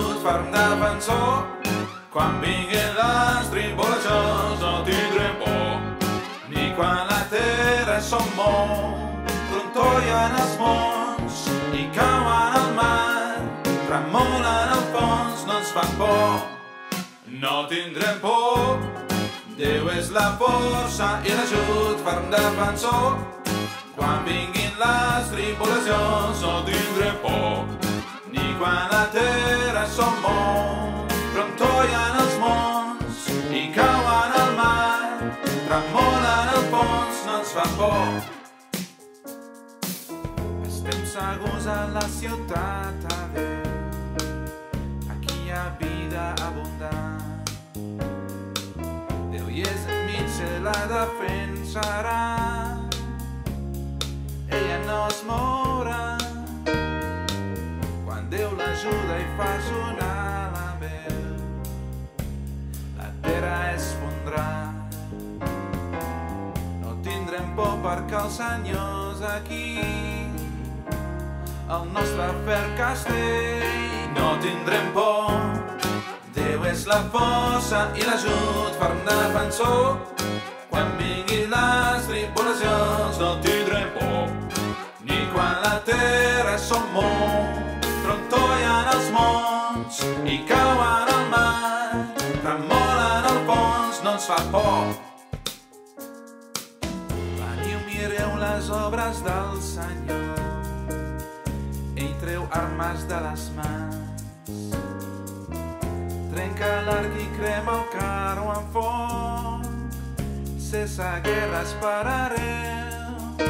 defensor. Quan vinguin les tribulacions no tindrem por, ni quan la terra som molt, trontollen els mons i cauen al mar, tremolen al fons, no ens fan por. No tindrem por, Déu és la força i l'ajut ferm defensor. Quan vinguin les tribulacions no tindrem trontollen els mons i cauen al mar, tremolen al fons, no ens fa por. Estem segurs a la ciutat a aquí hi ha vida abundant. Déu hi és enmig, se la defensarà. Ella no es mourà l'ajuda i fa sonar la veu. Perquè el Senyor és aquí. El nostre fer castell. No tindrem por. Déu és la força i l'ajut ferm defensor. Quan vinguin les tribulacions no tindrem por, ni quan la terra som molt, trontollen els mons i cauen al mar, tremolen al fons, no ens fa por. Les obres del Senyor, ell treu armes de les mans, trenca l'arc i crema el carro en foc, cessa guerres per arreu.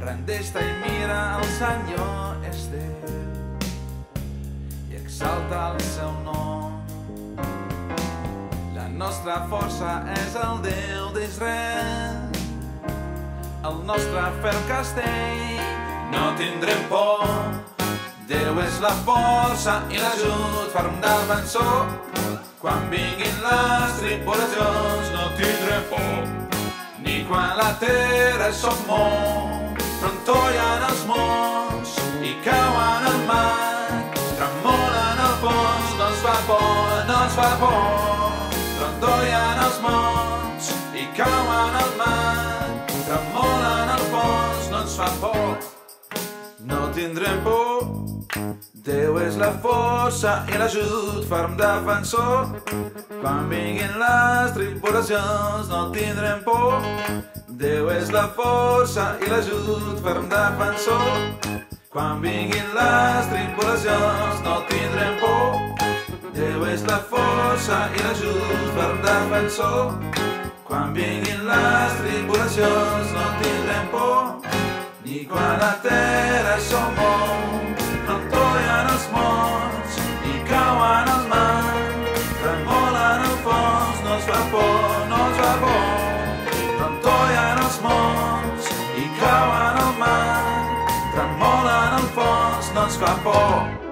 Rendeix-te i mira el Senyor és Déu. I exalta el seu nom. La nostra força és el Déu d'Israel, el nostre fer castell. No tindrem por, Déu és la força i l'ajut ferm defensor. Quan vinguin les tribulacions no tindrem por, ni quan la terra som molt, trontollen els mons i cauen al mar, tremolen al fons, no ens fa por, no ens fa por, trontollen els mons i cauen al mar, tindrem por, Déu és la força i l'ajut ferm defensor. Quan vinguin les tribulacions no tindrem por. Déu és la força i l'ajut ferm defensor. Quan vinguin les tribulacions no tindrem por. Déu és la força i l'ajut ferm defensor. Quan vinguin les tribulacions no tindrem por. Ni quan la terra som molt, no tollen els mons i cauen al mar. Tremolen al fons, no es fa por, no es fa por. No tollen els mons i cauen al mar. Tremolen al fons, no ens fa por.